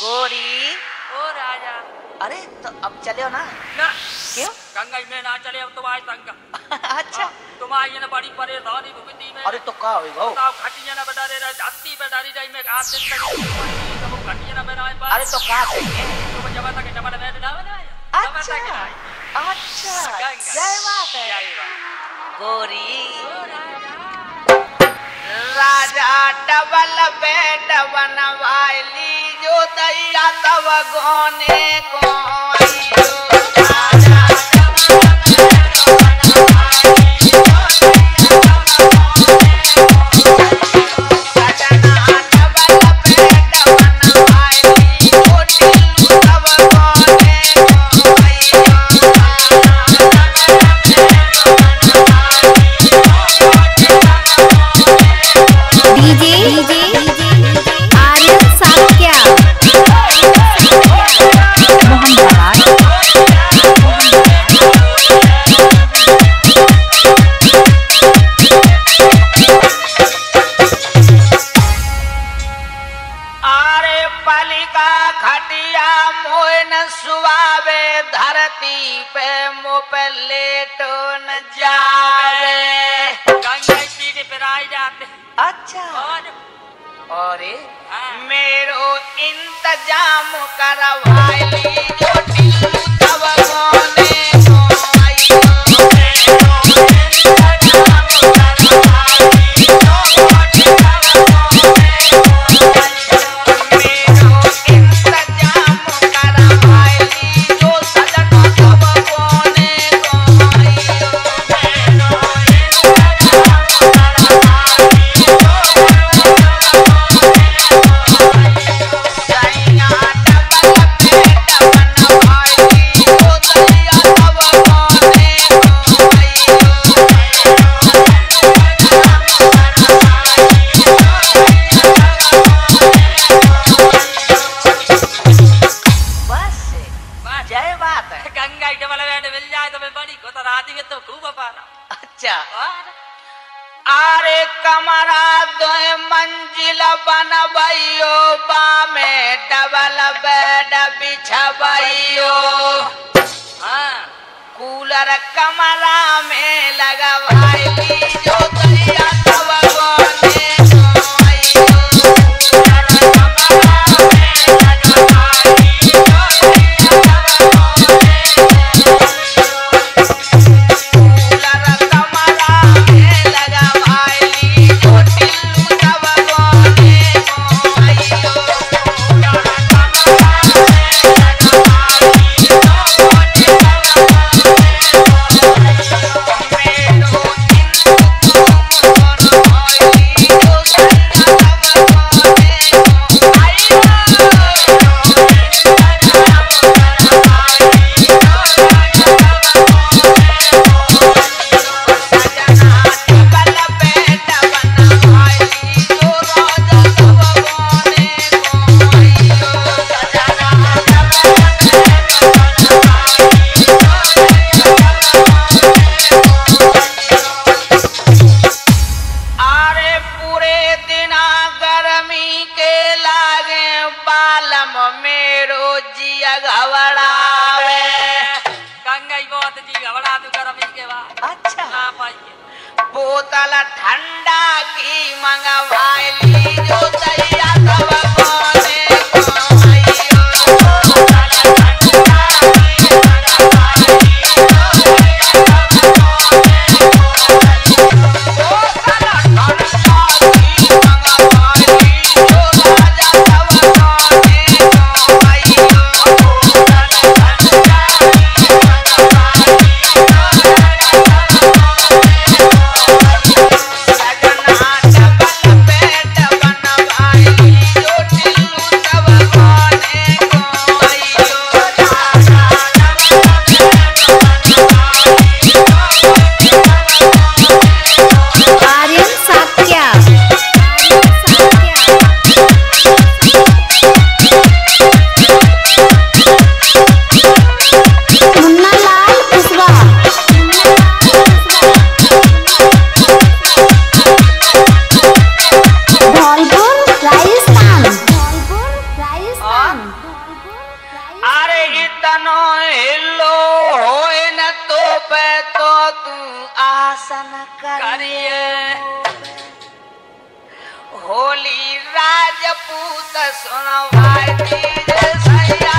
गोरी। ओ राजा। अरे तो अब चले हो ना? ना। क्यों? गंगा में ना चले अब तुम्हारी संग अच्छा। तुम्हारी ना बड़ी परेशानी भुगती में। अरे तो का हुई गो बताओ खटिया ना बता रहे जाती बता रही जाई मैं आप दिन तक तो खटिया ना बनाए पास। अरे तो का चाहिए तुम जब तक जब बैठ ना बनाए। अच्छा। अच्छा। जय बात है। गोरी। जो तब गोने को सुआवे धरती पे मुँह लेट न जावे। गंगा पी के राय जाते अच्छा। और? अरे हाँ। मेरो इंतज़ाम करवाइली जो टिल्लू अच्छा। और आरे कमरा दो मंजिल बनबैयो बामे डबल बेड बिछबैयो। हाँ। कूलर कमरा में लगवाइली बालम मेरो जिया घबरावे गंगा ही बहुत जी घबरा तू कर अभी के बाद अच्छा ना पाइए बोतल ठंडा की मंगवाइली जो दैया आसन करिए होली राजपूत सुन भाई तीज सैया